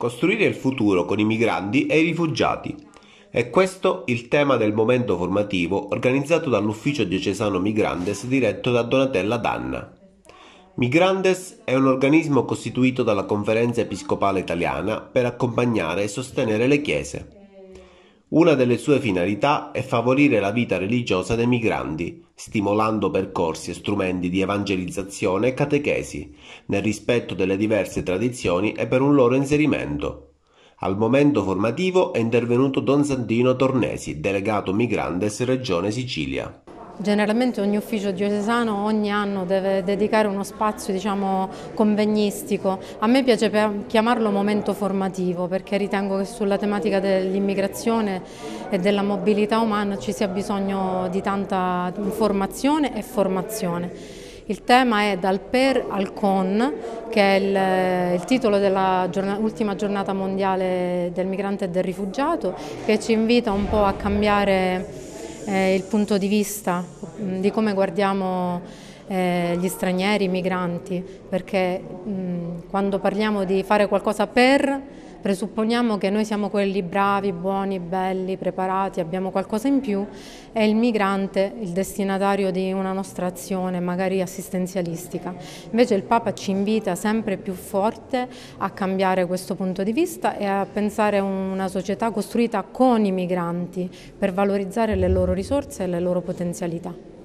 Costruire il futuro con i migranti e i rifugiati. È questo il tema del momento formativo organizzato dall'Ufficio Diocesano Migrantes diretto da Donatella Danna. Migrantes è un organismo costituito dalla Conferenza Episcopale Italiana per accompagnare e sostenere le chiese. Una delle sue finalità è favorire la vita religiosa dei migranti, stimolando percorsi e strumenti di evangelizzazione e catechesi, nel rispetto delle diverse tradizioni e per un loro inserimento. Al momento formativo è intervenuto Don Santino Tornesi, delegato Migrantes Regione Sicilia. Generalmente ogni ufficio diocesano ogni anno deve dedicare uno spazio diciamo, convegnistico. A me piace chiamarlo momento formativo perché ritengo che sulla tematica dell'immigrazione e della mobilità umana ci sia bisogno di tanta informazione e formazione. Il tema è dal per al con, che è il, il titolo dell'ultima giornata mondiale del migrante e del rifugiato, che ci invita un po' a cambiare eh, il punto di vista mh, di come guardiamo eh, gli stranieri, i migranti, perché mh, quando parliamo di fare qualcosa per Presupponiamo che noi siamo quelli bravi, buoni, belli, preparati, abbiamo qualcosa in più e il migrante il destinatario di una nostra azione, magari assistenzialistica. Invece il Papa ci invita sempre più forte a cambiare questo punto di vista e a pensare a una società costruita con i migranti per valorizzare le loro risorse e le loro potenzialità.